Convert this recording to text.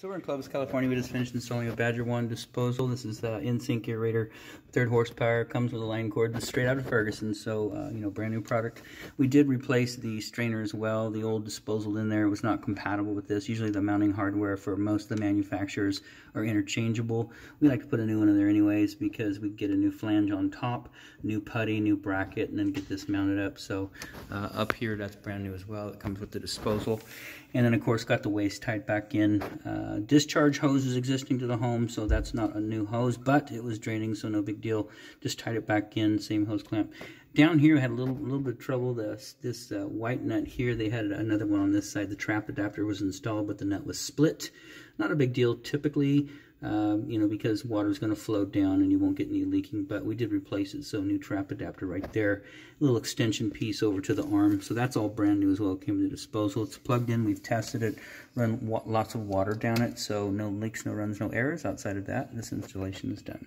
So we're in Clovis, California. We just finished installing a Badger 1 disposal. This is the InSinkErator, third horsepower, comes with a line cord straight out of Ferguson, so, uh, you know, brand new product. We did replace the strainer as well. The old disposal in there was not compatible with this. Usually the mounting hardware for most of the manufacturers are interchangeable. We like to put a new one in there anyways because we get a new flange on top, new putty, new bracket, and then get this mounted up. So uh, up here, that's brand new as well. It comes with the disposal. And then, of course, got the waste tied back in. Uh, discharge hose is existing to the home, so that's not a new hose, but it was draining, so no big deal. Just tied it back in, same hose clamp. Down here, I had a little little bit of trouble. This, this uh, white nut here, they had another one on this side. The trap adapter was installed, but the nut was split. Not a big deal. Typically, um, you know, because water is going to flow down and you won't get any leaking, but we did replace it, so new trap adapter right there. A little extension piece over to the arm, so that's all brand new as well. Came to disposal. It's plugged in. We've tested it, run lots of water down it, so no leaks, no runs, no errors. Outside of that, this installation is done.